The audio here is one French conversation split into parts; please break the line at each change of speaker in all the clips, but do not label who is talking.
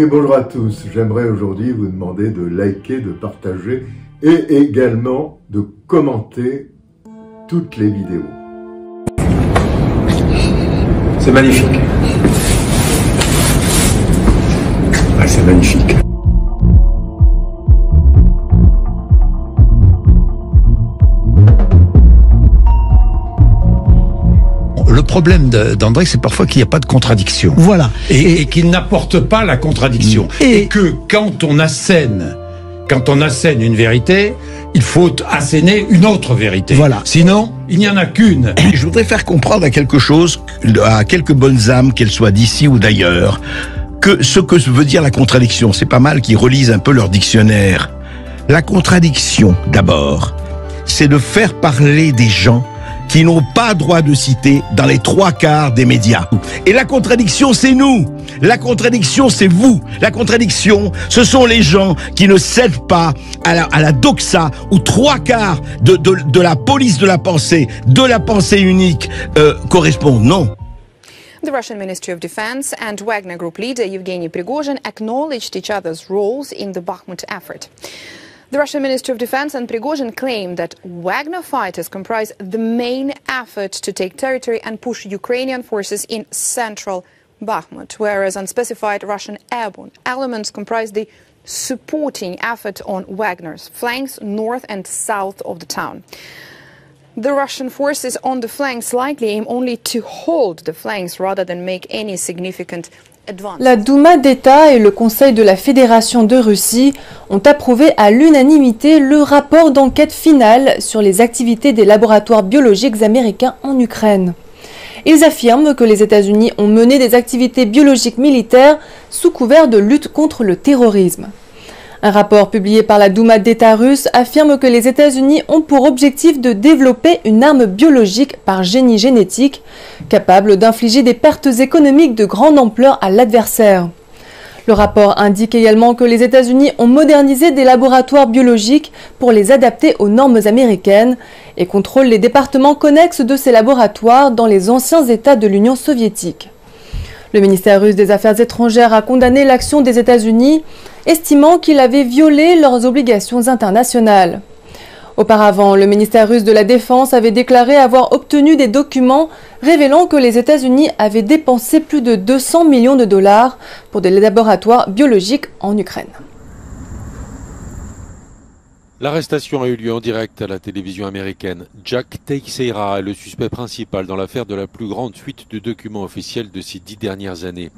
Oui, bonjour à tous. J'aimerais aujourd'hui vous demander de liker, de partager et également de commenter toutes les vidéos.
C'est magnifique. Ah, c'est magnifique.
Problème d'André, c'est parfois qu'il n'y a pas de contradiction.
Voilà.
Et, et qu'il n'apporte pas la contradiction.
Et-
Et, que quand on assène, quand on assène une vérité, il faut asséner une autre vérité.
Voilà.
Sinon, il n'y en a qu'une.
Je voudrais faire comprendre à quelque chose, à quelques bonnes âmes, qu'elles soient d'ici ou d'ailleurs, que ce que veut dire la contradiction, c'est pas mal qu'ils relisent un peu leur dictionnaire. La contradiction, d'abord, c'est de faire parler des gens qui n'ont pas droit de citer dans les trois quarts des médias. Et la contradiction, c'est nous. La contradiction, c'est vous. La contradiction, ce sont les gens qui ne cèdent pas à la, à la doxa où trois quarts de, la police de la pensée, de la pensée unique euh, correspondent. Non.
The Russian Ministry of Defense and Wagner Group leader Yevgeny Prigozhin acknowledged each other's roles in the Bakhmut effort. The Russian Ministry of Defense and Prigozhin claimed that Wagner fighters comprise the main effort to take territory and push Ukrainian forces in central Bakhmut, whereas unspecified Russian airborne elements comprise the supporting effort on Wagner's flanks north and south of the town. The Russian forces on the flanks likely aim only to hold the flanks rather than make any significant.
La Douma d'État et le Conseil de la Fédération de Russie ont approuvé à l'unanimité le rapport d'enquête final sur les activités des laboratoires biologiques américains en Ukraine. Ils affirment que les États-Unis ont mené des activités biologiques militaires sous couvert de lutte contre le terrorisme. Un rapport publié par la Douma d'État russe affirme que les États-Unis ont pour objectif de développer une arme biologique par génie génétique capable d'infliger des pertes économiques de grande ampleur à l'adversaire. Le rapport indique également que les États-Unis ont modernisé des laboratoires biologiques pour les adapter aux normes américaines et contrôlent les départements connexes de ces laboratoires dans les anciens États de l'Union soviétique. Le ministère russe des Affaires étrangères a condamné l'action des États-Unis, estimant qu'il avait violé leurs obligations internationales. Auparavant, le ministère russe de la Défense avait déclaré avoir obtenu des documents révélant que les États-Unis avaient dépensé plus de 200 millions de dollars pour des laboratoires biologiques en Ukraine.
L'arrestation a eu lieu en direct à la télévision américaine. Jack Teixeira est le suspect principal dans l'affaire de la plus grande fuite de documents officiels de ces dix dernières années.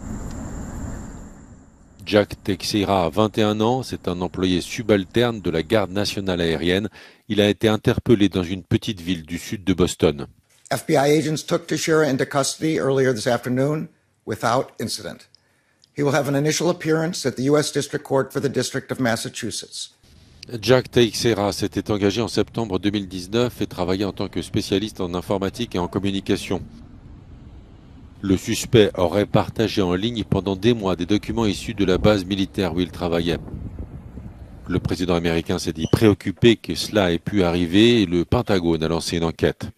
Jack Teixeira a 21 ans, c'est un employé subalterne de la garde nationale aérienne. Il a été interpellé dans une petite ville du sud de Boston.
FBI agents took Teixeira into custody earlier this afternoon without incident. He will have an initial appearance at the U.S. District Court for the District of Massachusetts.
Jack Teixeira s'était engagé en septembre 2019 et travaillait en tant que spécialiste en informatique et en communication. Le suspect aurait partagé en ligne pendant des mois des documents issus de la base militaire où il travaillait. Le président américain s'est dit préoccupé que cela ait pu arriver et le Pentagone a lancé une enquête.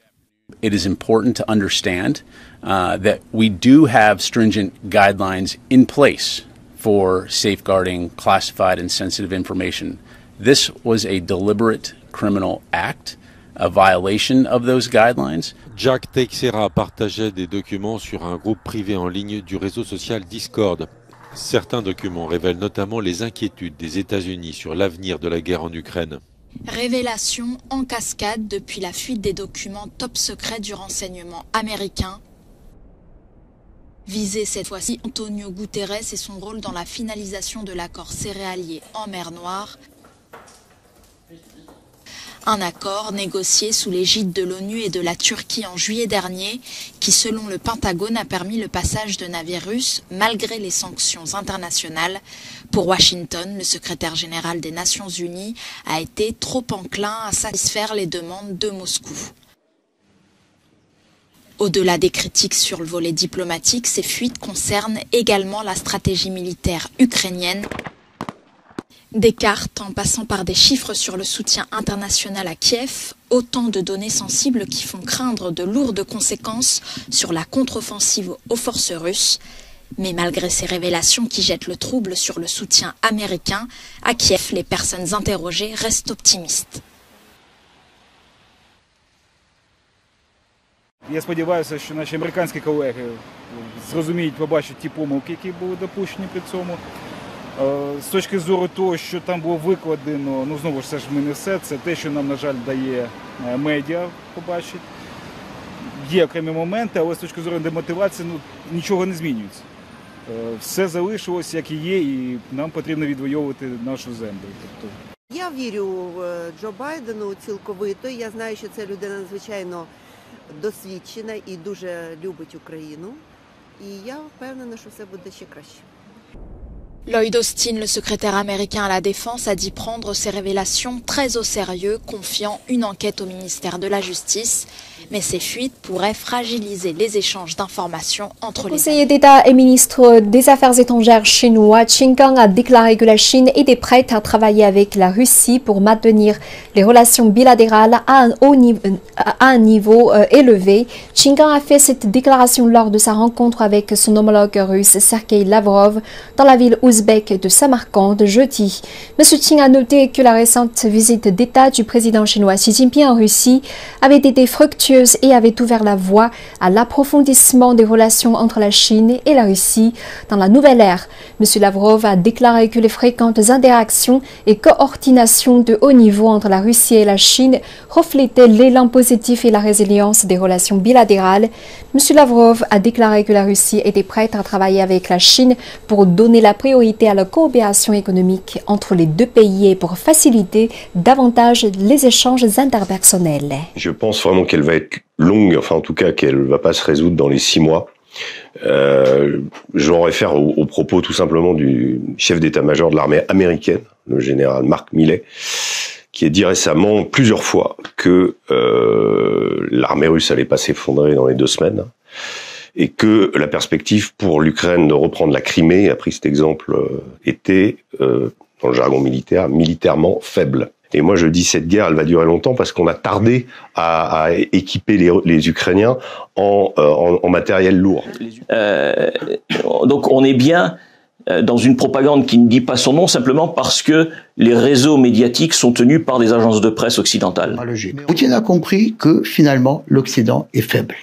it is important to understand uh, that we do have stringent guidelines in place for safeguarding classified and sensitive information. This was a deliberate criminal act, a violation of those guidelines.
Jack Teixeira partageait des documents sur un groupe privé en ligne du réseau social Discord. Certains documents révèlent notamment les inquiétudes des États-Unis sur l'avenir de la guerre en Ukraine.
Révélation en cascade depuis la fuite des documents top secrets du renseignement américain. Visé cette fois-ci Antonio Guterres et son rôle dans la finalisation de l'accord céréalier en mer Noire. Un accord négocié sous l'égide de l'ONU et de la Turquie en juillet dernier, qui selon le Pentagone a permis le passage de navires russes malgré les sanctions internationales. Pour Washington, le secrétaire général des Nations Unies a été trop enclin à satisfaire les demandes de Moscou. Au-delà des critiques sur le volet diplomatique, ces fuites concernent également la stratégie militaire ukrainienne. Des cartes en passant par des chiffres sur le soutien international à Kiev, autant de données sensibles qui font craindre de lourdes conséquences sur la contre-offensive aux forces russes.
Mais malgré ces révélations qui jettent le trouble sur le soutien américain, à Kiev, les personnes interrogées restent optimistes.
Я сподіваюся, що наші американські колеги зрозуміють, побачать ті помилки, які були допущені при цьому. З точки зору того, що там було викладено, ну знову ж це ж ми не все, це те, що нам, на жаль, дає медіа побачить. Є окремі моменти, але з точки зору демотивації ну, нічого не змінюється. Все залишилось, як і є, і нам потрібно відвоювати нашу землю. Тобто
Я вірю в Джо Байдену цілковито. Я знаю, що це людина надзвичайно досвідчена і дуже любить Україну. І я впевнена, що все буде ще краще.
Lloyd Austin, le secrétaire américain à la Défense, a dit prendre ces révélations très au sérieux, confiant une enquête au ministère de la Justice. Mais ces fuites pourraient fragiliser les échanges d'informations entre
Le
les
conseiller d'État et ministre des Affaires étrangères chinois Qin Gang a déclaré que la Chine était prête à travailler avec la Russie pour maintenir les relations bilatérales à un, haut niveau, à un niveau euh, élevé. Qin Gang a fait cette déclaration lors de sa rencontre avec son homologue russe Sergei Lavrov dans la ville ouzbek de Samarkand jeudi. M. Qin a noté que la récente visite d'État du président chinois Xi Jinping en Russie avait été fructueuse et avait ouvert la voie à l'approfondissement des relations entre la Chine et la Russie dans la nouvelle ère. M. Lavrov a déclaré que les fréquentes interactions et coordinations de haut niveau entre la Russie et la Chine reflétaient l'élan positif et la résilience des relations bilatérales. M. Lavrov a déclaré que la Russie était prête à travailler avec la Chine pour donner la priorité à la coopération économique entre les deux pays et pour faciliter davantage les échanges interpersonnels.
Je pense vraiment qu'elle va être longue, enfin en tout cas qu'elle va pas se résoudre dans les six mois. Euh, je m'en réfère aux au propos tout simplement du chef d'état-major de l'armée américaine, le général Mark Milley, qui a dit récemment plusieurs fois que euh, l'armée russe allait pas s'effondrer dans les deux semaines et que la perspective pour l'Ukraine de reprendre la Crimée, a pris cet exemple, euh, était, dans le jargon militaire, militairement faible. Et moi, je dis cette guerre, elle va durer longtemps parce qu'on a tardé à, à équiper les, les, Ukrainiens en, euh, en, en, matériel lourd.
Euh, donc, on est bien dans une propagande qui ne dit pas son nom simplement parce que les réseaux médiatiques sont tenus par des agences de presse occidentales.
Poutine a compris que finalement l'Occident est faible.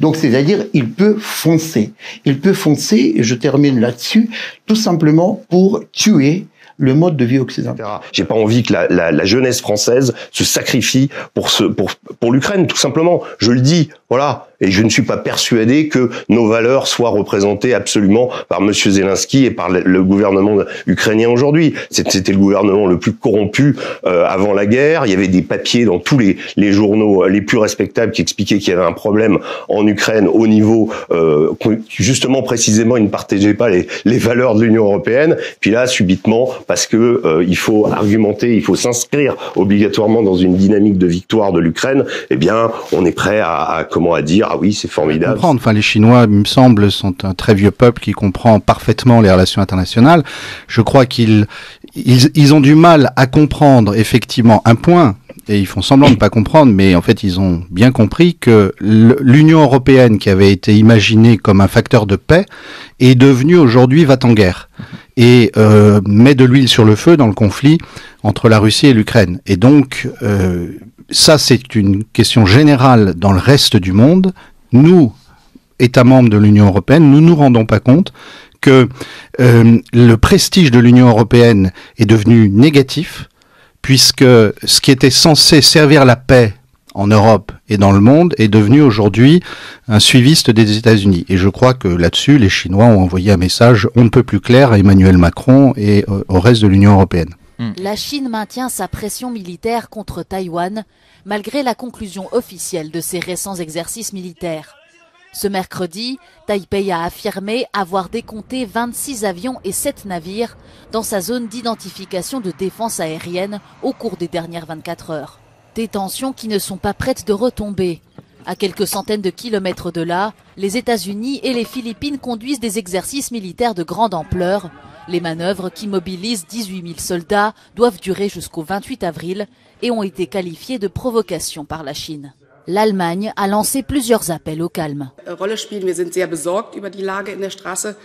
Donc c'est-à-dire il peut foncer. Il peut foncer, et je termine là-dessus, tout simplement pour tuer le mode de vie occidental.
J'ai pas envie que la, la, la, jeunesse française se sacrifie pour ce pour pour l'Ukraine, tout simplement. Je le dis, voilà. Et je ne suis pas persuadé que nos valeurs soient représentées absolument par Monsieur Zelensky et par le, gouvernement ukrainien aujourd'hui. C'était le gouvernement le plus corrompu euh, avant la guerre. Il y avait des papiers dans tous les, les journaux les plus respectables qui expliquaient qu'il y avait un problème en Ukraine au niveau euh, justement précisément ils ne partageaient pas les, les valeurs de l'Union européenne. Puis là, subitement, parce que euh, il faut argumenter, il faut s'inscrire obligatoirement dans une dynamique de victoire de l'Ukraine. Eh bien, on est prêt à, à comment à dire ah oui c'est formidable.
Comprendre. Enfin les Chinois, il me semble, sont un très vieux peuple qui comprend parfaitement les relations internationales. Je crois qu'ils ils, ils ont du mal à comprendre effectivement un point ils font semblant de ne pas comprendre, mais en fait, ils ont bien compris que l'Union européenne, qui avait été imaginée comme un facteur de paix, est devenue aujourd'hui va en guerre et euh, met de l'huile sur le feu dans le conflit entre la Russie et l'Ukraine. Et donc, euh, ça, c'est une question générale dans le reste du monde. Nous, États membres de l'Union européenne, nous nous rendons pas compte que euh, le prestige de l'Union européenne est devenu négatif puisque ce qui était censé servir la paix en Europe et dans le monde est devenu aujourd'hui un suiviste des États-Unis. Et je crois que là-dessus, les Chinois ont envoyé un message on ne peut plus clair à Emmanuel Macron et au reste de l'Union européenne.
La Chine maintient sa pression militaire contre Taïwan malgré la conclusion officielle de ses récents exercices militaires. Ce mercredi, Taipei a affirmé avoir décompté 26 avions et 7 navires dans sa zone d'identification de défense aérienne au cours des dernières 24 heures. Des tensions qui ne sont pas prêtes de retomber. À quelques centaines de kilomètres de là, les États-Unis et les Philippines conduisent des exercices militaires de grande ampleur. Les manœuvres qui mobilisent 18 000 soldats doivent durer jusqu'au 28 avril et ont été qualifiées de provocation par la Chine. L'Allemagne a lancé plusieurs appels au calme.
Rolle spielen. Wir sind sehr besorgt über die Lage in der Straße.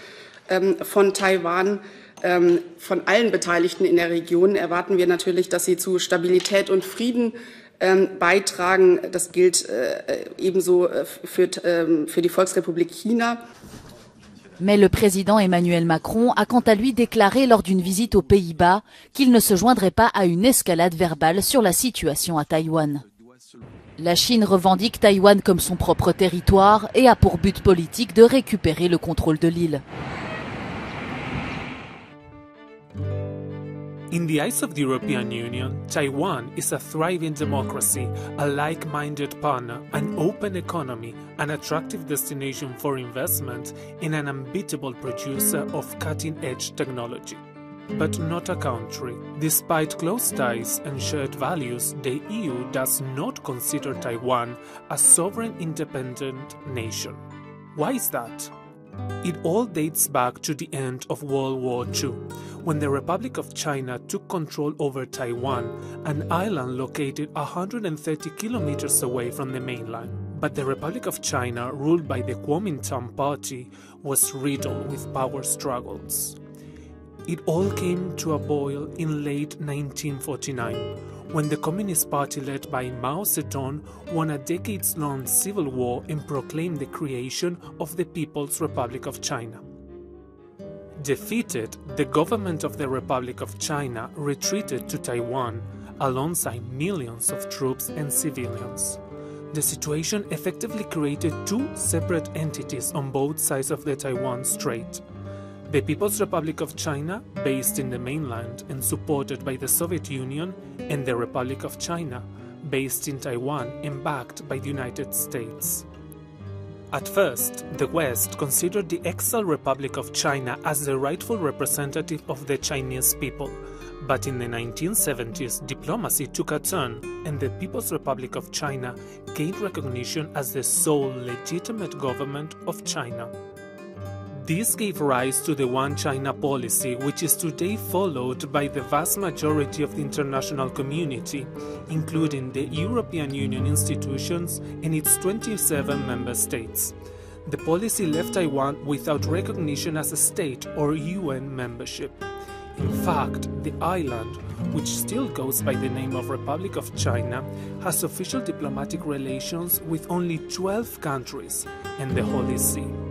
ähm, von Taiwan ähm, von allen Beteiligten in der Region erwarten wir natürlich, dass sie zu Stabilität und Frieden ähm, beitragen. Das gilt äh, ebenso äh, für, für die Volksrepublik China.
Mais le président Emmanuel Macron a quant à lui déclaré lors d'une visite aux Pays-Bas qu'il ne se joindrait pas à une escalade verbale sur la situation à Taïwan. La Chine revendique Taïwan comme son propre territoire et a pour but politique de récupérer le contrôle de l'île.
In the eyes of the European Union, Taiwan is a thriving democracy, a like minded partner, an open economy, an attractive destination for investment, and an unbeatable producer of cutting edge technology. But not a country. Despite close ties and shared values, the EU does not consider Taiwan a sovereign independent nation. Why is that? It all dates back to the end of World War II, when the Republic of China took control over Taiwan, an island located 130 kilometers away from the mainland. But the Republic of China, ruled by the Kuomintang Party, was riddled with power struggles. It all came to a boil in late 1949 when the Communist Party led by Mao Zedong won a decades long civil war and proclaimed the creation of the People's Republic of China. Defeated, the government of the Republic of China retreated to Taiwan alongside millions of troops and civilians. The situation effectively created two separate entities on both sides of the Taiwan Strait. The People's Republic of China, based in the mainland and supported by the Soviet Union, and the Republic of China, based in Taiwan and backed by the United States. At first, the West considered the exiled Republic of China as the rightful representative of the Chinese people. But in the 1970s, diplomacy took a turn, and the People's Republic of China gained recognition as the sole legitimate government of China. This gave rise to the One China policy, which is today followed by the vast majority of the international community, including the European Union institutions and its 27 member states. The policy left Taiwan without recognition as a state or UN membership. In fact, the island, which still goes by the name of Republic of China, has official diplomatic relations with only 12 countries and the Holy See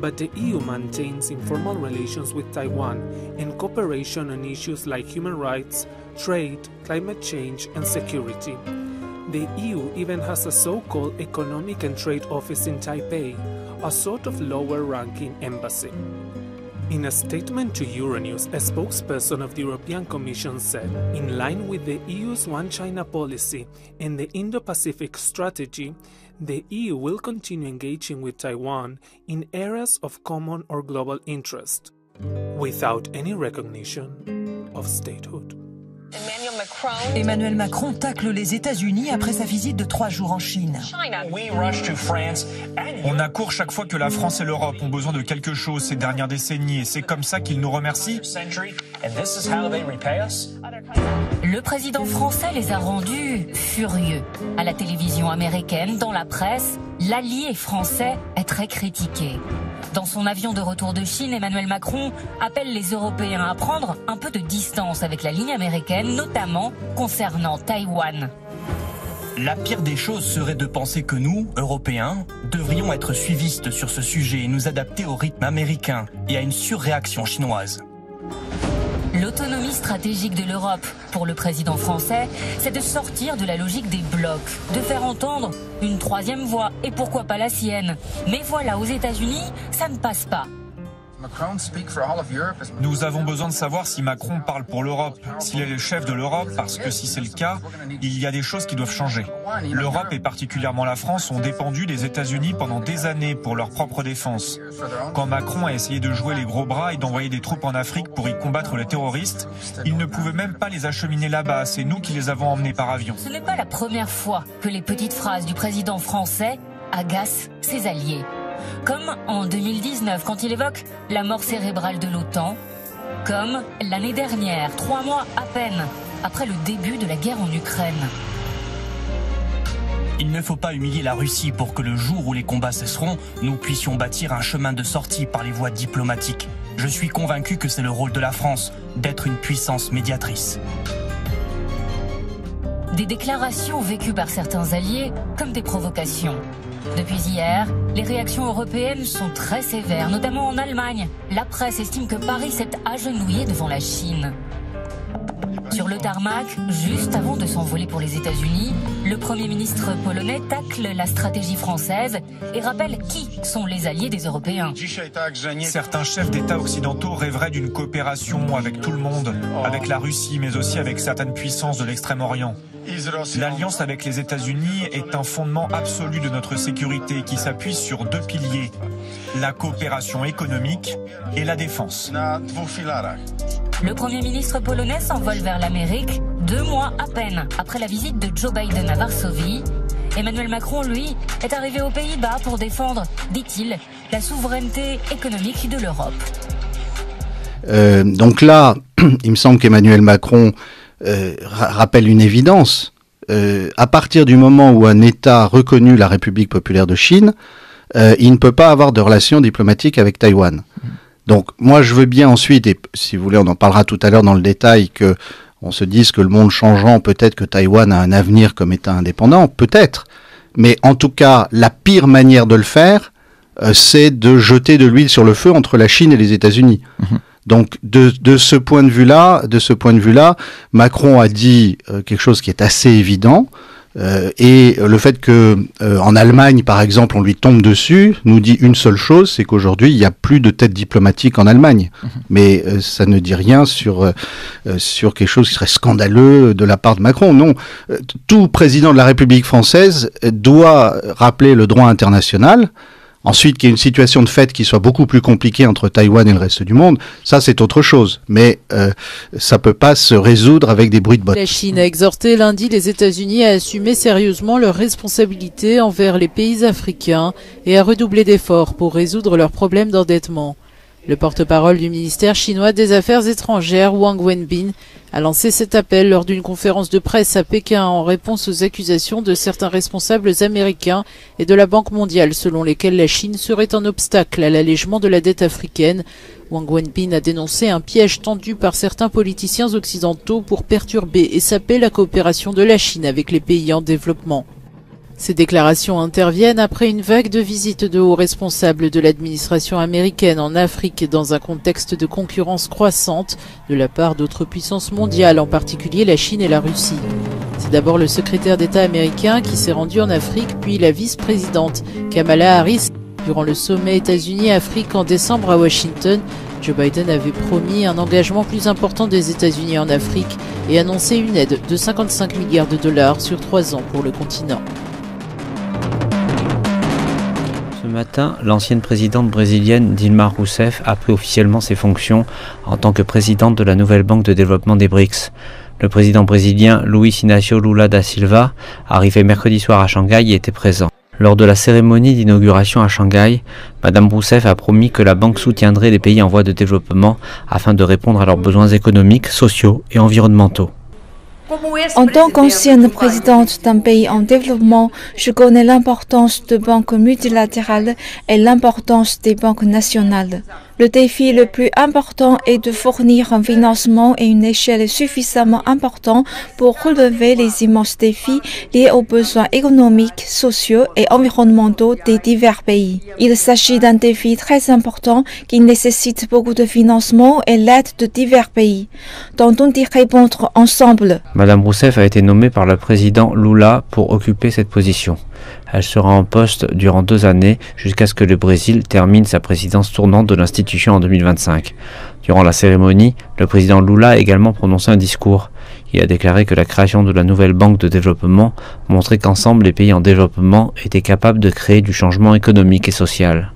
but the EU maintains informal relations with Taiwan and cooperation on issues like human rights, trade, climate change, and security. The EU even has a so called Economic and Trade Office in Taipei, a sort of lower ranking embassy. In a statement to Euronews, a spokesperson of the European Commission said, in line with the EU's One China policy and the Indo Pacific strategy, the EU will continue engaging with Taiwan in areas of common or global interest, without any recognition of statehood.
Emmanuel Macron tacle les États-Unis après sa visite de trois jours en Chine.
On accourt chaque fois que la France et l'Europe ont besoin de quelque chose ces dernières décennies et c'est comme ça qu'ils nous remercient.
Le président français les a rendus furieux. À la télévision américaine, dans la presse, l'allié français est très critiqué. Dans son avion de retour de Chine, Emmanuel Macron appelle les Européens à prendre un peu de distance avec la ligne américaine, notamment concernant Taïwan.
La pire des choses serait de penser que nous, Européens, devrions être suivistes sur ce sujet et nous adapter au rythme américain et à une surréaction chinoise.
Stratégique de l'Europe, pour le président français, c'est de sortir de la logique des blocs, de faire entendre une troisième voix, et pourquoi pas la sienne. Mais voilà, aux États-Unis, ça ne passe pas.
Nous avons besoin de savoir si Macron parle pour l'Europe, s'il est le chef de l'Europe, parce que si c'est le cas, il y a des choses qui doivent changer. L'Europe et particulièrement la France ont dépendu des États-Unis pendant des années pour leur propre défense. Quand Macron a essayé de jouer les gros bras et d'envoyer des troupes en Afrique pour y combattre les terroristes, il ne pouvait même pas les acheminer là-bas, c'est nous qui les avons emmenés par avion.
Ce n'est pas la première fois que les petites phrases du président français agacent ses alliés comme en 2019 quand il évoque la mort cérébrale de l'OTAN, comme l'année dernière, trois mois à peine après le début de la guerre en Ukraine.
Il ne faut pas humilier la Russie pour que le jour où les combats cesseront, nous puissions bâtir un chemin de sortie par les voies diplomatiques. Je suis convaincu que c'est le rôle de la France d'être une puissance médiatrice.
Des déclarations vécues par certains alliés comme des provocations. Depuis hier, les réactions européennes sont très sévères, notamment en Allemagne. La presse estime que Paris s'est agenouillé devant la Chine. Sur le tarmac, juste avant de s'envoler pour les États-Unis, le Premier ministre polonais tacle la stratégie française et rappelle qui sont les alliés des Européens.
Certains chefs d'État occidentaux rêveraient d'une coopération avec tout le monde, avec la Russie, mais aussi avec certaines puissances de l'Extrême-Orient. L'alliance avec les États-Unis est un fondement absolu de notre sécurité qui s'appuie sur deux piliers, la coopération économique et la défense.
Le Premier ministre polonais s'envole vers l'Amérique deux mois à peine après la visite de Joe Biden à Varsovie. Emmanuel Macron, lui, est arrivé aux Pays-Bas pour défendre, dit-il, la souveraineté économique de l'Europe.
Euh, donc là, il me semble qu'Emmanuel Macron euh, ra rappelle une évidence. Euh, à partir du moment où un État a reconnu la République populaire de Chine, euh, il ne peut pas avoir de relations diplomatiques avec Taïwan. Donc moi je veux bien ensuite, et si vous voulez on en parlera tout à l'heure dans le détail, que on se dise que le monde changeant, peut-être que Taïwan a un avenir comme État indépendant, peut-être. Mais en tout cas, la pire manière de le faire, euh, c'est de jeter de l'huile sur le feu entre la Chine et les États-Unis. Donc de, de ce point de vue-là, de ce point de vue-là, Macron a dit euh, quelque chose qui est assez évident. Euh, et le fait que euh, en Allemagne, par exemple, on lui tombe dessus, nous dit une seule chose, c'est qu'aujourd'hui il n'y a plus de tête diplomatique en Allemagne. Mais euh, ça ne dit rien sur euh, sur quelque chose qui serait scandaleux de la part de Macron. Non, Euh, tout président de la République française doit rappeler le droit international. Ensuite, qu'il y ait une situation de fait qui soit beaucoup plus compliquée entre Taïwan et le reste du monde, ça c'est autre chose. Mais euh, ça peut pas se résoudre avec des bruits de bottes.
La Chine a exhorté lundi les États-Unis à assumer sérieusement leurs responsabilités envers les pays africains et à redoubler d'efforts pour résoudre leurs problèmes d'endettement. Le porte-parole du ministère chinois des Affaires étrangères, Wang Wenbin, a lancé cet appel lors d'une conférence de presse à Pékin en réponse aux accusations de certains responsables américains et de la Banque mondiale selon lesquels la Chine serait un obstacle à l'allègement de la dette africaine. Wang Wenbin a dénoncé un piège tendu par certains politiciens occidentaux pour perturber et saper la coopération de la Chine avec les pays en développement. Ces déclarations interviennent après une vague de visites de hauts responsables de l'administration américaine en Afrique dans un contexte de concurrence croissante de la part d'autres puissances mondiales, en particulier la Chine et la Russie. C'est d'abord le secrétaire d'État américain qui s'est rendu en Afrique, puis la vice-présidente Kamala Harris. Durant le sommet États-Unis-Afrique en décembre à Washington, Joe Biden avait promis un engagement plus important des États-Unis en Afrique et annoncé une aide de 55 milliards de dollars sur trois ans pour le continent.
Matin, l'ancienne présidente brésilienne Dilma Rousseff a pris officiellement ses fonctions en tant que présidente de la nouvelle banque de développement des BRICS. Le président brésilien Luiz Inácio Lula da Silva, arrivé mercredi soir à Shanghai, y était présent. Lors de la cérémonie d'inauguration à Shanghai, Madame Rousseff a promis que la banque soutiendrait les pays en voie de développement afin de répondre à leurs besoins économiques, sociaux et environnementaux.
En tant qu'ancienne présidente d'un pays en développement, je connais l'importance de banques multilatérales et l'importance des banques nationales. Le défi le plus important est de fournir un financement et une échelle suffisamment importante pour relever les immenses défis liés aux besoins économiques, sociaux et environnementaux des divers pays. Il s'agit d'un défi très important qui nécessite beaucoup de financement et l'aide de divers pays. Tentons d'y répondre ensemble.
Madame Rousseff a été nommée par le président Lula pour occuper cette position. Elle sera en poste durant deux années jusqu'à ce que le Brésil termine sa présidence tournante de l'institution en 2025. Durant la cérémonie, le président Lula a également prononcé un discours. Il a déclaré que la création de la nouvelle banque de développement montrait qu'ensemble les pays en développement étaient capables de créer du changement économique et social.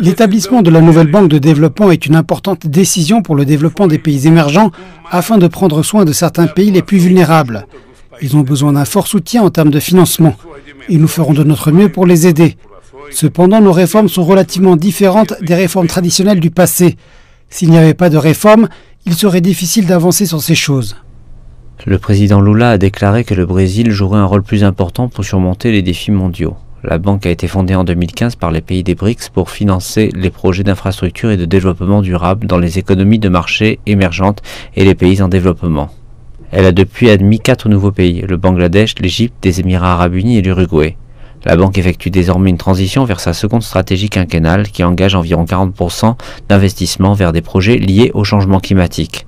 L'établissement de la nouvelle banque de développement est une importante décision pour le développement des pays émergents afin de prendre soin de certains pays les plus vulnérables. Ils ont besoin d'un fort soutien en termes de financement et nous ferons de notre mieux pour les aider. Cependant, nos réformes sont relativement différentes des réformes traditionnelles du passé. S'il n'y avait pas de réformes, il serait difficile d'avancer sur ces choses.
Le président Lula a déclaré que le Brésil jouerait un rôle plus important pour surmonter les défis mondiaux. La banque a été fondée en 2015 par les pays des BRICS pour financer les projets d'infrastructure et de développement durable dans les économies de marché émergentes et les pays en développement. Elle a depuis admis quatre nouveaux pays, le Bangladesh, l'Égypte, les Émirats arabes unis et l'Uruguay. La banque effectue désormais une transition vers sa seconde stratégie quinquennale qui engage environ 40% d'investissement vers des projets liés au changement climatique.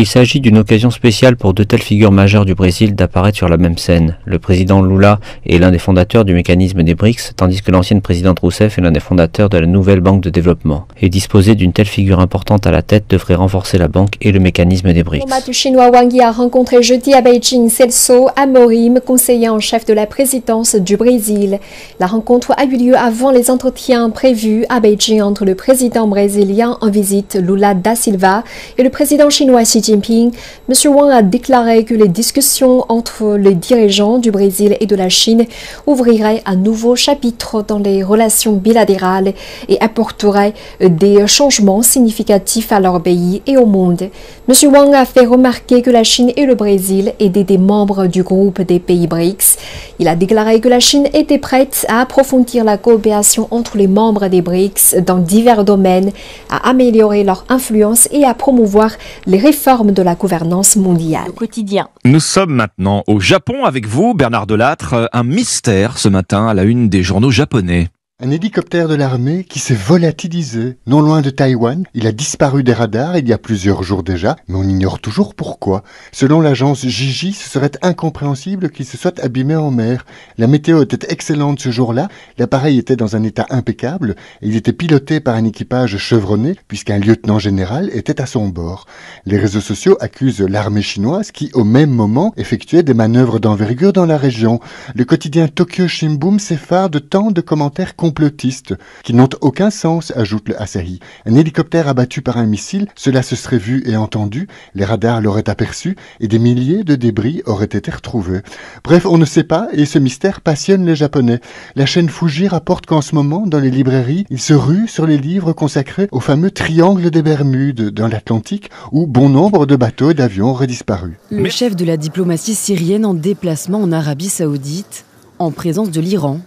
Il s'agit d'une occasion spéciale pour deux telles figures majeures du Brésil d'apparaître sur la même scène. Le président Lula est l'un des fondateurs du mécanisme des BRICS, tandis que l'ancienne présidente Rousseff est l'un des fondateurs de la nouvelle banque de développement. Et disposer d'une telle figure importante à la tête devrait renforcer la banque et le mécanisme des BRICS.
Le chinois Wang Yi a rencontré jeudi à Beijing Celso Amorim, conseiller en chef de la présidence du Brésil. La rencontre a eu lieu avant les entretiens prévus à Beijing entre le président brésilien en visite Lula da Silva et le président chinois Xi Jinping, M. Wang a déclaré que les discussions entre les dirigeants du Brésil et de la Chine ouvriraient un nouveau chapitre dans les relations bilatérales et apporteraient des changements significatifs à leur pays et au monde. M. Wang a fait remarquer que la Chine et le Brésil étaient des membres du groupe des pays BRICS. Il a déclaré que la Chine était prête à approfondir la coopération entre les membres des BRICS dans divers domaines, à améliorer leur influence et à promouvoir les réformes de la gouvernance mondiale.
quotidien. Nous sommes maintenant au Japon avec vous, Bernard Delattre. Un mystère ce matin à la une des journaux japonais.
Un hélicoptère de l'armée qui s'est volatilisé non loin de Taïwan. Il a disparu des radars il y a plusieurs jours déjà, mais on ignore toujours pourquoi. Selon l'agence Gigi, ce serait incompréhensible qu'il se soit abîmé en mer. La météo était excellente ce jour-là, l'appareil était dans un état impeccable, et il était piloté par un équipage chevronné, puisqu'un lieutenant général était à son bord. Les réseaux sociaux accusent l'armée chinoise qui, au même moment, effectuait des manœuvres d'envergure dans la région. Le quotidien Tokyo Shimbun s'effare de tant de commentaires complotistes qui n'ont aucun sens, ajoute le Asahi. Un hélicoptère abattu par un missile, cela se serait vu et entendu, les radars l'auraient aperçu et des milliers de débris auraient été retrouvés. Bref, on ne sait pas et ce mystère passionne les Japonais. La chaîne Fuji rapporte qu'en ce moment, dans les librairies, il se rue sur les livres consacrés au fameux triangle des Bermudes dans l'Atlantique où bon nombre de bateaux et d'avions auraient disparu.
Le chef de la diplomatie syrienne en déplacement en Arabie saoudite, en présence de l'Iran,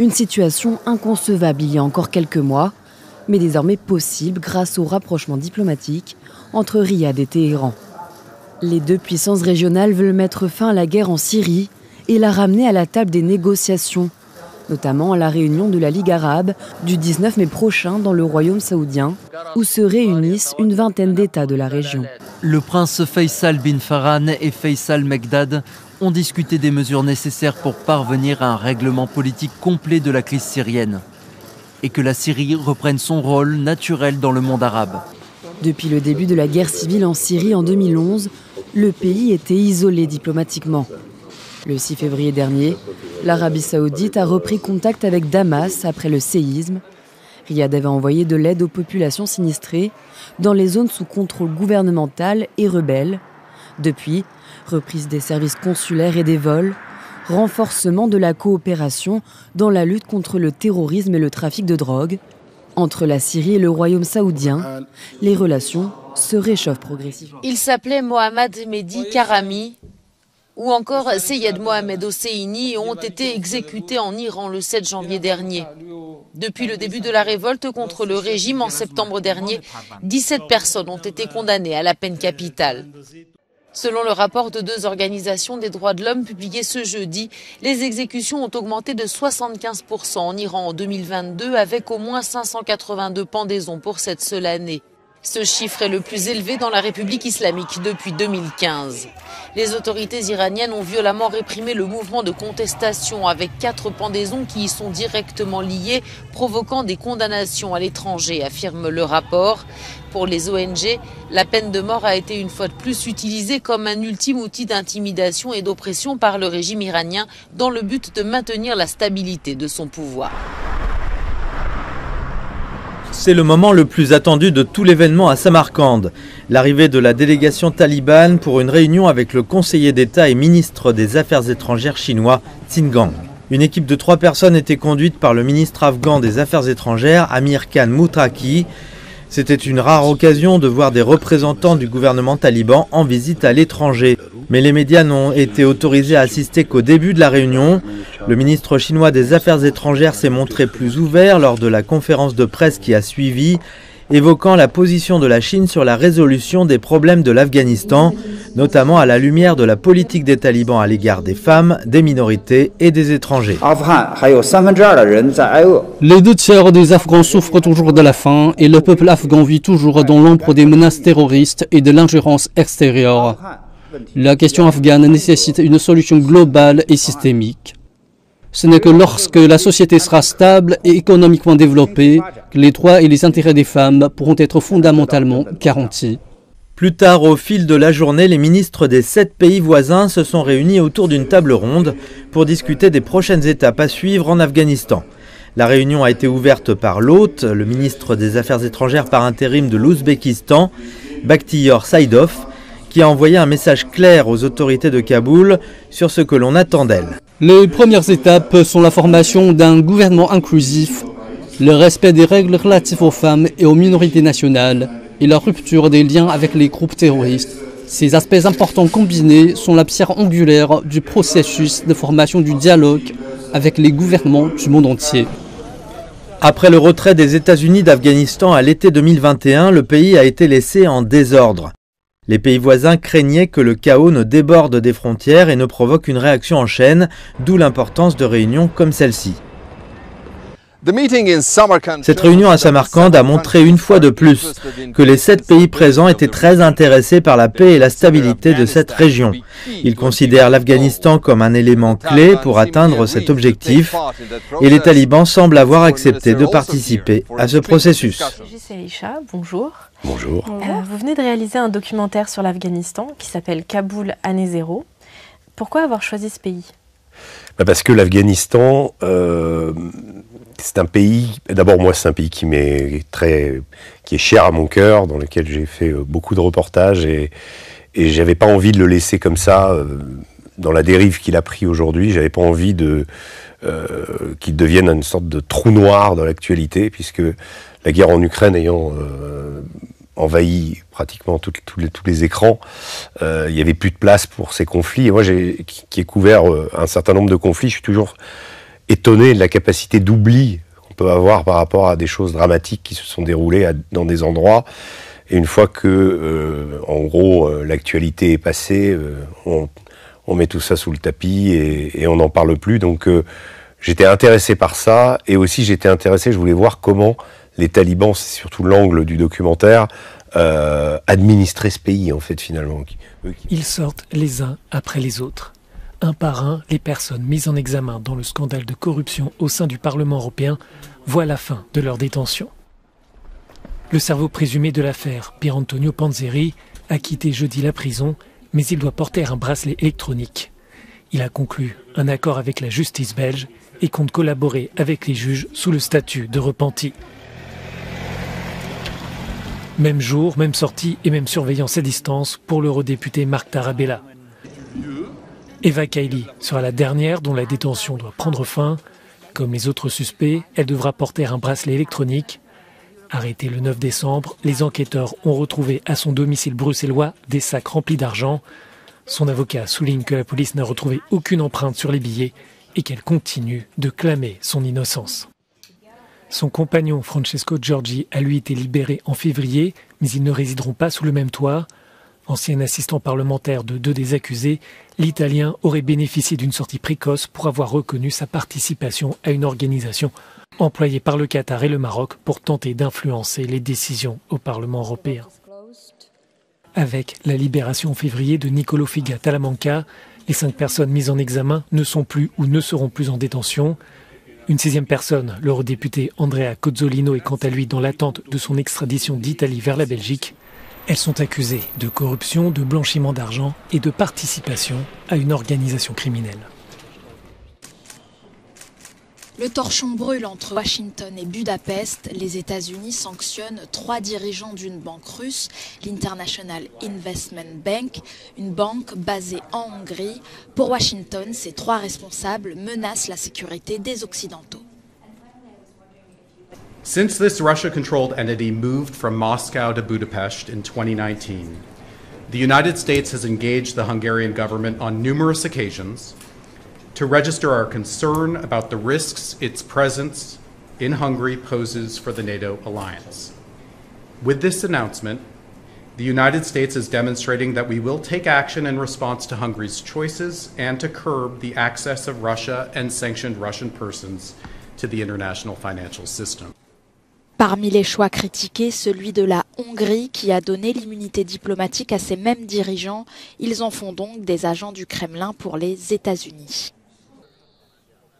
une situation inconcevable il y a encore quelques mois, mais désormais possible grâce au rapprochement diplomatique entre Riyad et Téhéran. Les deux puissances régionales veulent mettre fin à la guerre en Syrie et la ramener à la table des négociations, notamment à la réunion de la Ligue arabe du 19 mai prochain dans le royaume saoudien, où se réunissent une vingtaine d'États de la région.
Le prince Faisal bin Farhan et Faisal Megdad ont discuté des mesures nécessaires pour parvenir à un règlement politique complet de la crise syrienne et que la Syrie reprenne son rôle naturel dans le monde arabe.
Depuis le début de la guerre civile en Syrie en 2011, le pays était isolé diplomatiquement. Le 6 février dernier, l'Arabie saoudite a repris contact avec Damas après le séisme. Riyad avait envoyé de l'aide aux populations sinistrées dans les zones sous contrôle gouvernemental et rebelles. Depuis, reprise des services consulaires et des vols, renforcement de la coopération dans la lutte contre le terrorisme et le trafic de drogue. Entre la Syrie et le royaume saoudien, les relations se réchauffent progressivement.
Il s'appelait Mohamed Mehdi Karami ou encore Seyed Mohamed Hosseini ont été exécutés en Iran le 7 janvier dernier. Depuis le début de la révolte contre le régime en septembre dernier, 17 personnes ont été condamnées à la peine capitale. Selon le rapport de deux organisations des droits de l'homme publié ce jeudi, les exécutions ont augmenté de 75% en Iran en 2022 avec au moins 582 pendaisons pour cette seule année. Ce chiffre est le plus élevé dans la République islamique depuis 2015. Les autorités iraniennes ont violemment réprimé le mouvement de contestation avec quatre pendaisons qui y sont directement liées, provoquant des condamnations à l'étranger, affirme le rapport. Pour les ONG, la peine de mort a été une fois de plus utilisée comme un ultime outil d'intimidation et d'oppression par le régime iranien dans le but de maintenir la stabilité de son pouvoir.
C'est le moment le plus attendu de tout l'événement à Samarcande. L'arrivée de la délégation talibane pour une réunion avec le conseiller d'État et ministre des Affaires étrangères chinois, Gang. Une équipe de trois personnes était conduite par le ministre afghan des Affaires étrangères, Amir Khan Moutraki. C'était une rare occasion de voir des représentants du gouvernement taliban en visite à l'étranger. Mais les médias n'ont été autorisés à assister qu'au début de la réunion. Le ministre chinois des Affaires étrangères s'est montré plus ouvert lors de la conférence de presse qui a suivi évoquant la position de la Chine sur la résolution des problèmes de l'Afghanistan, notamment à la lumière de la politique des talibans à l'égard des femmes, des minorités et des étrangers.
Les deux tiers des Afghans souffrent toujours de la faim et le peuple afghan vit toujours dans l'ombre des menaces terroristes et de l'ingérence extérieure. La question afghane nécessite une solution globale et systémique. Ce n'est que lorsque la société sera stable et économiquement développée que les droits et les intérêts des femmes pourront être fondamentalement garantis.
Plus tard, au fil de la journée, les ministres des sept pays voisins se sont réunis autour d'une table ronde pour discuter des prochaines étapes à suivre en Afghanistan. La réunion a été ouverte par l'hôte, le ministre des Affaires étrangères par intérim de l'Ouzbékistan, Bakhtiyor Saïdov, qui a envoyé un message clair aux autorités de Kaboul sur ce que l'on attend d'elle.
Les premières étapes sont la formation d'un gouvernement inclusif, le respect des règles relatives aux femmes et aux minorités nationales et la rupture des liens avec les groupes terroristes. Ces aspects importants combinés sont la pierre angulaire du processus de formation du dialogue avec les gouvernements du monde entier.
Après le retrait des États-Unis d'Afghanistan à l'été 2021, le pays a été laissé en désordre. Les pays voisins craignaient que le chaos ne déborde des frontières et ne provoque une réaction en chaîne, d'où l'importance de réunions comme celle-ci. Cette réunion à Samarkand a montré une fois de plus que les sept pays présents étaient très intéressés par la paix et la stabilité de cette région. Ils considèrent l'Afghanistan comme un élément clé pour atteindre cet objectif et les talibans semblent avoir accepté de participer à ce processus.
Bonjour.
Bonjour.
Euh, vous venez de réaliser un documentaire sur l'Afghanistan qui s'appelle Kaboul année zéro. Pourquoi avoir choisi ce pays?
Bah, Parce que l'Afghanistan, euh, c'est un pays. D'abord, moi, c'est un pays qui m'est très, qui est cher à mon cœur, dans lequel j'ai fait euh, beaucoup de reportages et, et j'avais pas envie de le laisser comme ça dans la dérive qu'il a pris aujourd'hui. J'avais pas envie de qu'il devienne une sorte de trou noir dans l'actualité, puisque la guerre en Ukraine ayant envahi pratiquement tous les, écrans. Euh, il n'y avait plus de place pour ces conflits. Et moi, qui, ai couvert euh, un certain nombre de conflits, je suis toujours étonné de la capacité d'oubli qu'on peut avoir par rapport à des choses dramatiques qui se sont déroulées dans des endroits. Et une fois que, euh, en gros, l'actualité est passée, on, met tout ça sous le tapis et, et on n'en parle plus. Donc, j'étais intéressé par ça. Et aussi, j'étais intéressé, je voulais voir comment les talibans, c'est surtout l'angle du documentaire, euh, administrer ce pays, en fait, finalement.
Ils sortent les uns après les autres. Un par un, les personnes mises en examen dans le scandale de corruption au sein du Parlement européen voient la fin de leur détention. Le cerveau présumé de l'affaire, Pier Antonio Panzeri, a quitté jeudi la prison, mais il doit porter un bracelet électronique. Il a conclu un accord avec la justice belge et compte collaborer avec les juges sous le statut de repenti. Même jour, même sortie et même surveillance à distance pour l'eurodéputé Marc Tarabella. Eva Kaili sera la dernière dont la détention doit prendre fin. Comme les autres suspects, elle devra porter un bracelet électronique. Arrêtée le 9 décembre, les enquêteurs ont retrouvé à son domicile bruxellois des sacs remplis d'argent. Son avocat souligne que la police n'a retrouvé aucune empreinte sur les billets et qu'elle continue de clamer son innocence. Son compagnon Francesco Giorgi a lui été libéré en février, mais ils ne résideront pas sous le même toit. Ancien assistant parlementaire de deux des accusés, l'Italien aurait bénéficié d'une sortie précoce pour avoir reconnu sa participation à une organisation employée par le Qatar et le Maroc pour tenter d'influencer les décisions au Parlement européen. Avec la libération en février de Nicolo Figa Talamanca, les cinq personnes mises en examen ne sont plus ou ne seront plus en détention. Une sixième personne, l'eurodéputé Andrea Cozzolino, est quant à lui dans l'attente de son extradition d'Italie vers la Belgique. Elles sont accusées de corruption, de blanchiment d'argent et de participation à une organisation criminelle.
Le torchon brûle entre Washington et Budapest. Les États-Unis sanctionnent trois dirigeants d'une banque russe, l'International Investment Bank, une banque basée en Hongrie. Pour Washington, ces trois responsables menacent la sécurité des Occidentaux.
Since this Russia controlled entity moved from Moscow to Budapest in 2019, the United States has engaged the Hungarian government on numerous occasions to register our concern about the risks its presence in Hungary poses for the NATO alliance. With this announcement, the United States is demonstrating that we will take action in response to Hungary's choices and to curb the access of Russia and sanctioned Russian persons to the international financial system.
Parmi les choix critiqués, celui de la Hongrie qui a donné l'immunité diplomatique à ses mêmes dirigeants. Ils en font donc des agents du Kremlin pour les États-Unis.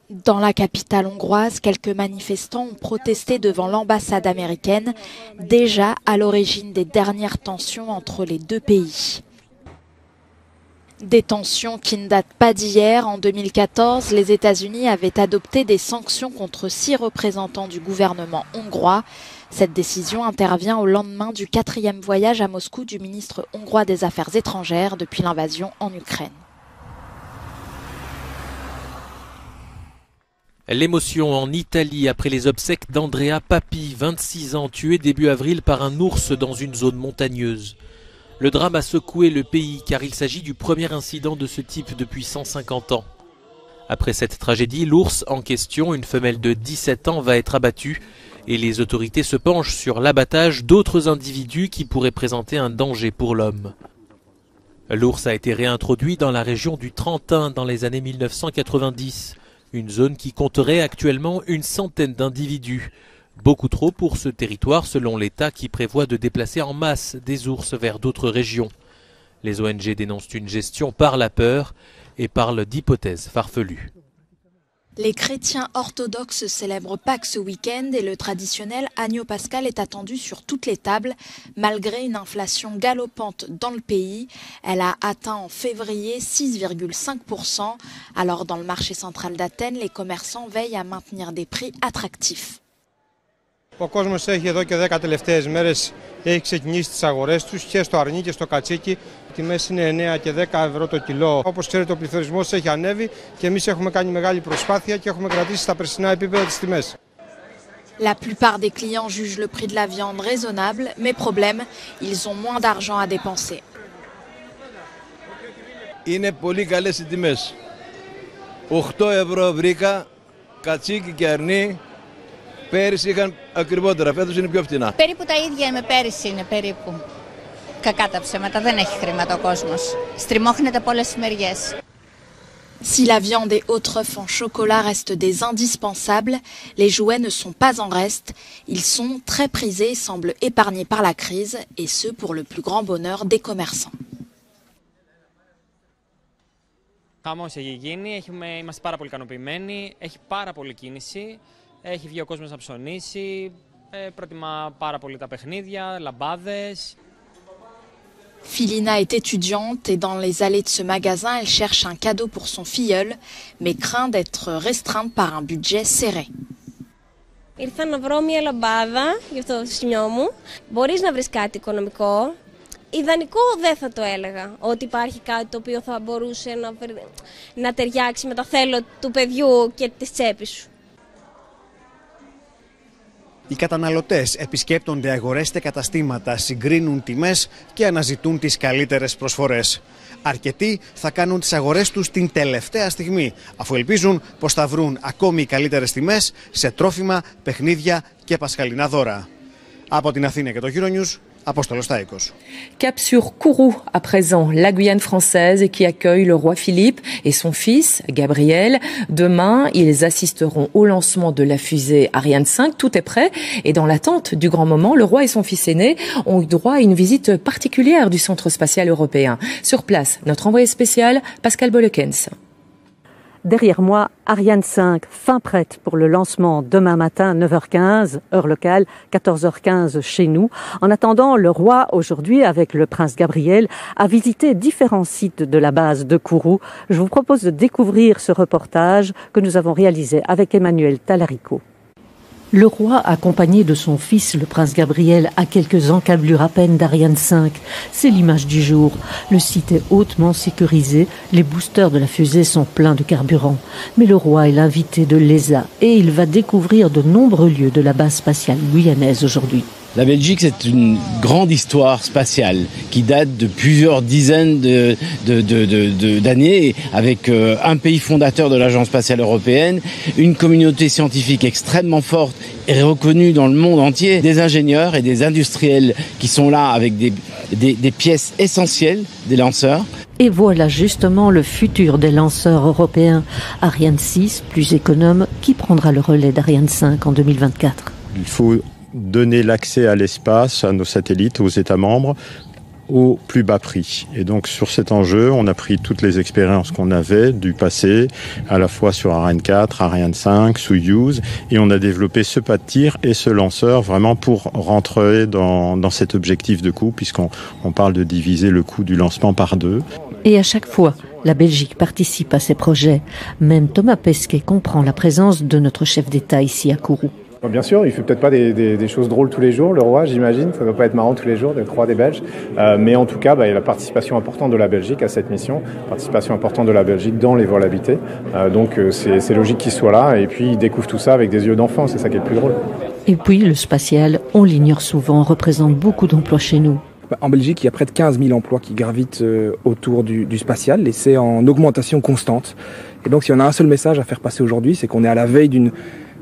Dans la capitale hongroise, quelques manifestants ont protesté devant l'ambassade américaine, déjà à l'origine des dernières tensions entre les deux pays. Des qui ne datent pas d'hier. En 2014, les États-Unis avaient adopté des sanctions contre six représentants du gouvernement hongrois. Cette décision intervient au lendemain du quatrième voyage à Moscou du ministre hongrois des Affaires étrangères depuis l'invasion en Ukraine.
L'émotion en Italie après les obsèques d'Andrea Papi, 26 ans, tué début avril par un ours dans une zone montagneuse. Le drame a secoué le pays car il s'agit du premier incident de ce type depuis 150 ans. Après cette tragédie, l'ours en question, une femelle de 17 ans, va être abattu et les autorités se penchent sur l'abattage d'autres individus qui pourraient présenter un danger pour l'homme. L'ours a été réintroduit dans la région du Trentin dans les années 1990, une zone qui compterait actuellement une centaine d'individus, Beaucoup trop pour ce territoire selon l'État qui prévoit de déplacer en masse des ours vers d'autres régions. Les ONG dénoncent une gestion par la peur et parlent d'hypothèses farfelues.
Les chrétiens orthodoxes célèbrent Pâques ce week-end et le traditionnel agneau pascal est attendu sur toutes les tables. Malgré une inflation galopante dans le pays, elle a atteint en février 6,5%. Alors dans le marché central d'Athènes, les commerçants veillent à maintenir des prix attractifs.
Ο κόσμος έχει εδώ και 10 τελευταίες μέρες έχει ξεκινήσει τις αγορές τους και στο αρνί και στο κατσίκι. Οι τιμές είναι 9 και 10 ευρώ το κιλό. Όπως ξέρετε ο πληθωρισμός έχει ανέβει και εμείς έχουμε κάνει μεγάλη προσπάθεια και έχουμε κρατήσει στα περσινά επίπεδα τις τιμές.
La plupart des clients jugent le prix de la viande raisonnable, mais problème, ils ont moins d'argent à dépenser.
Είναι πολύ καλές οι τιμές. 8 ευρώ βρήκα, κατσίκι και αρνί, Πέρυσι είχαν ακριβότερα, φέτος είναι πιο φτηνά.
Περίπου τα ίδια με πέρυσι είναι περίπου. Κακά τα ψέματα, δεν έχει χρήματα ο κόσμος. Στριμώχνεται από όλες τις μεριές.
Si la viande et autres œufs en chocolat restent des indispensables, les jouets ne sont pas en reste. Ils sont très prisés et semblent épargnés par la crise, et ce pour le plus grand bonheur des commerçants.
Χαμός έχει γίνει, έχουμε, είμαστε πάρα πολύ ικανοποιημένοι, έχει πάρα πολύ κίνηση. Έχει βγει ο κόσμος να ψωνίσει, ε, προτιμά πάρα πολύ τα παιχνίδια, λαμπάδες.
Philina est étudiante et dans les allées de ce magasin, elle cherche un cadeau pour son filleul, mais craint d'être restreinte par un budget serré.
Ήρθα να βρω μια λαμπάδα για αυτό το σημείο μου. Μπορείς να βρεις κάτι οικονομικό; Ιδανικό δεν θα το έλεγα, ότι υπάρχει κάτι το οποίο θα μπορούσε να, να ταιριάξει με τα θέλω του παιδιού και της τσέπης σου.
Οι καταναλωτές επισκέπτονται αγορές και καταστήματα, συγκρίνουν τιμές και αναζητούν τις καλύτερες προσφορές. Αρκετοί θα κάνουν τις αγορές τους την τελευταία στιγμή, αφού ελπίζουν πως θα βρουν ακόμη καλύτερες τιμές σε τρόφιμα, παιχνίδια και πασχαλινά δώρα. Από την Αθήνα και το Euronews,
Cap sur Kourou, à présent, la Guyane française qui accueille le roi Philippe et son fils, Gabriel. Demain, ils assisteront au lancement de la fusée Ariane 5. Tout est prêt et dans l'attente du grand moment, le roi et son fils aîné ont eu droit à une visite particulière du Centre spatial européen. Sur place, notre envoyé spécial, Pascal Bolekens.
Derrière moi, Ariane 5, fin prête pour le lancement demain matin, 9h15, heure locale, 14h15 chez nous. En attendant, le roi, aujourd'hui, avec le prince Gabriel, a visité différents sites de la base de Kourou. Je vous propose de découvrir ce reportage que nous avons réalisé avec Emmanuel Talarico. Le roi, accompagné de son fils, le prince Gabriel, a quelques encablures à peine d'Ariane 5. C'est l'image du jour. Le site est hautement sécurisé. Les boosters de la fusée sont pleins de carburant. Mais le roi est l'invité de l'ESA et il va découvrir de nombreux lieux de la base spatiale guyanaise aujourd'hui.
La Belgique, c'est une grande histoire spatiale qui date de plusieurs dizaines d'années de, avec euh, un pays fondateur de l'Agence spatiale européenne, une communauté scientifique extrêmement forte et reconnue dans le monde entier, des ingénieurs et des industriels qui sont là avec des, des pièces essentielles des lanceurs.
Et voilà justement le futur des lanceurs européens. Ariane 6, plus économe, qui prendra le relais d'Ariane 5 en 2024
Il faut donner l'accès à l'espace à nos satellites, aux États membres, au plus bas prix. Et donc sur cet enjeu, on a pris toutes les expériences qu'on avait du passé, à la fois sur Ariane 4, Ariane 5, Soyuz, et on a développé ce pas de tir et ce lanceur vraiment pour rentrer dans, dans cet objectif de coût, puisqu'on on parle de diviser le coût du lancement par deux.
Et à chaque fois, la Belgique participe à ces projets. Même Thomas Pesquet comprend la présence de notre chef d'État ici à Kourou.
Bien sûr, il fait peut-être pas des, choses drôles tous les jours, le roi, j'imagine. Ça ne doit pas être marrant tous les jours d'être roi des Belges. Euh, mais en tout cas, bah, il y a la participation importante de la Belgique à cette mission, participation importante de la Belgique dans les vols habités. Euh, donc euh, c'est logique qu'il soit là. Et puis il découvre tout ça avec des yeux d'enfant, c'est ça qui est le plus drôle.
Et puis le spatial, on l'ignore souvent, représente beaucoup d'emplois chez nous.
Bah, en Belgique, il y a près de 15 000 emplois qui gravitent autour du, du spatial et c'est en augmentation constante. Et donc, si on a un seul message à faire passer aujourd'hui, c'est qu'on est à la veille d'une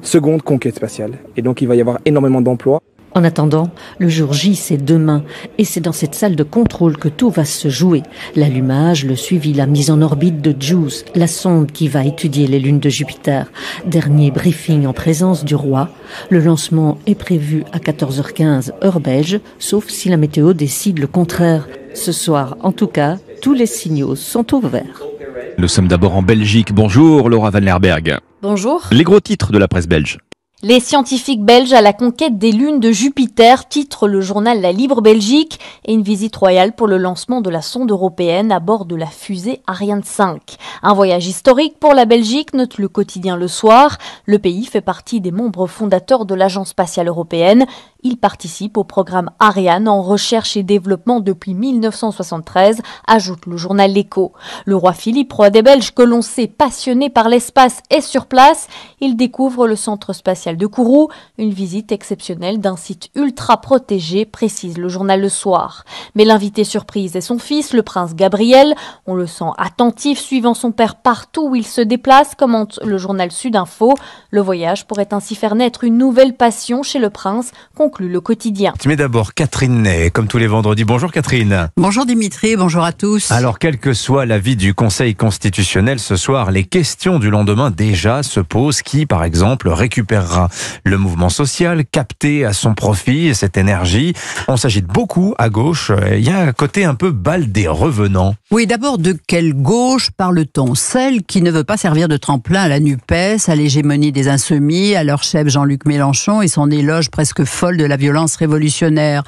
seconde conquête spatiale. Et donc il va y avoir énormément d'emplois.
En attendant, le jour J, c'est demain, et c'est dans cette salle de contrôle que tout va se jouer. L'allumage, le suivi, la mise en orbite de JUICE, la sonde qui va étudier les lunes de Jupiter. Dernier briefing en présence du roi. Le lancement est prévu à 14h15 heure belge, sauf si la météo décide le contraire. Ce soir, en tout cas, tous les signaux sont ouverts.
Nous sommes d'abord en Belgique. Bonjour Laura Van Lerberg.
Bonjour.
Les gros titres de la presse belge.
Les scientifiques belges à la conquête des lunes de Jupiter, titre le journal La Libre Belgique, et une visite royale pour le lancement de la sonde européenne à bord de la fusée Ariane 5. Un voyage historique pour la Belgique, note le quotidien Le Soir. Le pays fait partie des membres fondateurs de l'Agence spatiale européenne. Il participe au programme Ariane en recherche et développement depuis 1973, ajoute le journal L'Echo. Le roi Philippe, roi des Belges, que l'on sait passionné par l'espace, est sur place. Il découvre le centre spatial de Kourou, une visite exceptionnelle d'un site ultra protégé, précise le journal Le Soir. Mais l'invité surprise est son fils, le prince Gabriel. On le sent attentif, suivant son père partout où il se déplace, commente le journal Sud Info. Le voyage pourrait ainsi faire naître une nouvelle passion chez le prince, conclut le quotidien.
Mais d'abord, Catherine Ney, comme tous les vendredis. Bonjour Catherine.
Bonjour Dimitri, bonjour à tous.
Alors, quel que soit l'avis du Conseil constitutionnel ce soir, les questions du lendemain déjà se posent. Qui, par exemple, récupérera le mouvement social, capté à son profit cette énergie? On s'agite beaucoup à gauche. Il y a un côté un peu balle des revenants.
Oui, d'abord, de quelle gauche parle-t-on? Celle qui ne veut pas servir de tremplin à la NUPES, à l'hégémonie des insoumis, à leur chef Jean-Luc Mélenchon et son éloge presque folle de la violence révolutionnaire.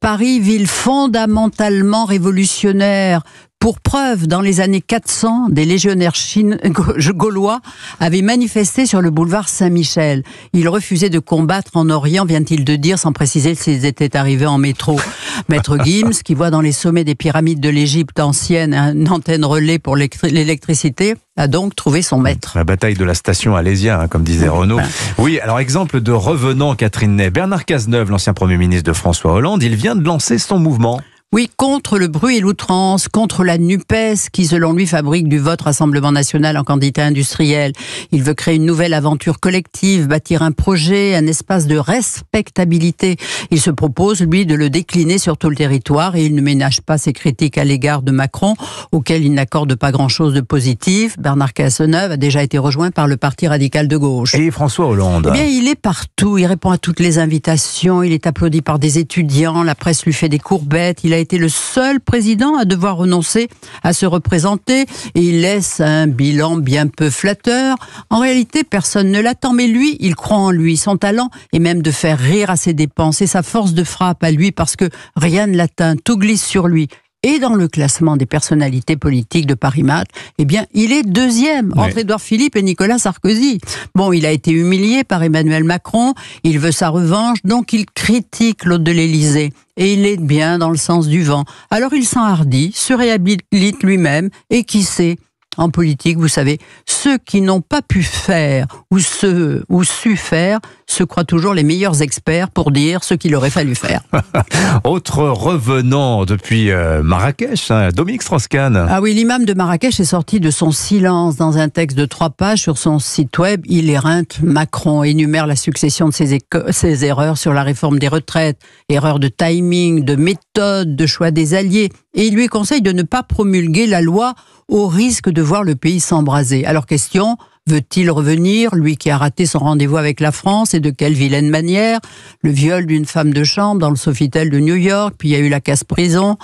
Paris, ville fondamentalement révolutionnaire, pour preuve, dans les années 400, des légionnaires gaulois avaient manifesté sur le boulevard Saint-Michel. Ils refusaient de combattre en Orient, vient-il de dire, sans préciser s'ils étaient arrivés en métro. Maître Gims, qui voit dans les sommets des pyramides de l'Égypte ancienne une antenne relais pour l'électricité, a donc trouvé son maître.
La bataille de la station Alésia, hein, comme disait Renaud. Oui, alors exemple de revenant Catherine Ney. Bernard Cazeneuve, l'ancien Premier ministre de François Hollande, il vient de lancer son mouvement.
Oui, contre le bruit et l'outrance, contre la NUPES qui, selon lui, fabrique du vote Rassemblement national en candidat industriel. Il veut créer une nouvelle aventure collective, bâtir un projet, un espace de respectabilité. Il se propose, lui, de le décliner sur tout le territoire et il ne ménage pas ses critiques à l'égard de Macron, auquel il n'accorde pas grand-chose de positif. Bernard Cazeneuve a déjà été rejoint par le Parti radical de gauche.
Et François Hollande
Eh bien, il est partout. Il répond à toutes les invitations. Il est applaudi par des étudiants. La presse lui fait des courbettes. Il a été le seul président à devoir renoncer à se représenter et il laisse un bilan bien peu flatteur. En réalité, personne ne l'attend, mais lui, il croit en lui. Son talent est même de faire rire à ses dépenses et sa force de frappe à lui parce que rien ne l'atteint, tout glisse sur lui Et dans le classement des personnalités politiques de Paris Match, eh bien, il est deuxième entre Édouard Philippe et Nicolas Sarkozy. Bon, il a été humilié par Emmanuel Macron, il veut sa revanche, donc il critique l'hôte de l'Élysée. Et il est bien dans le sens du vent. Alors il s'enhardit, se réhabilite lui-même, et qui sait, en politique, vous savez, ceux qui n'ont pas pu faire ou, ce, ou su faire se croient toujours les meilleurs experts pour dire ce qu'il aurait fallu faire.
Autre revenant depuis euh, Marrakech, hein, Dominique Strauss-Kahn.
Ah oui, l'imam de Marrakech est sorti de son silence dans un texte de trois pages sur son site web. Il éreinte Macron, énumère la succession de ses, ses erreurs sur la réforme des retraites, erreurs de timing, de méthode, de choix des alliés. Et il lui conseille de ne pas promulguer la loi au risque de voir le pays s'embraser. Alors question, veut-il revenir, lui qui a raté son rendez-vous avec la France, et de quelle vilaine manière? Le viol d'une femme de chambre dans le Sofitel de New York, puis il y a eu la casse-prison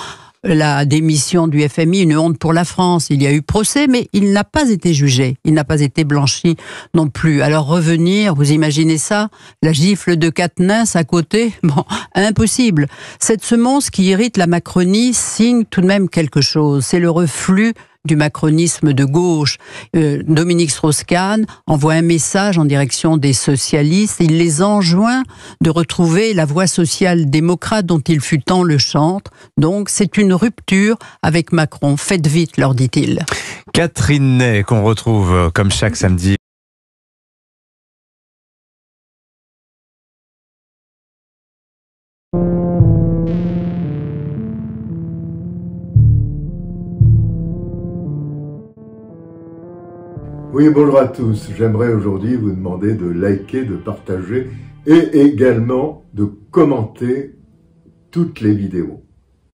la démission du FMI, une honte pour la France. Il y a eu procès, mais il n'a pas été jugé. Il n'a pas été blanchi non plus. Alors revenir, vous imaginez ça La gifle de Katniss à côté Bon, impossible. Cette semence qui irrite la Macronie signe tout de même quelque chose. C'est le reflux du macronisme de gauche. Euh, Dominique Strauss-Kahn envoie un message en direction des socialistes. Il les enjoint de retrouver la voie sociale démocrate dont il fut tant le chantre. Donc c'est une rupture avec Macron. Faites vite, leur dit-il.
Catherine Ney, qu'on retrouve euh, comme chaque samedi
Oui, bonjour à tous. J'aimerais aujourd'hui vous demander de liker, de partager et également de commenter toutes les vidéos.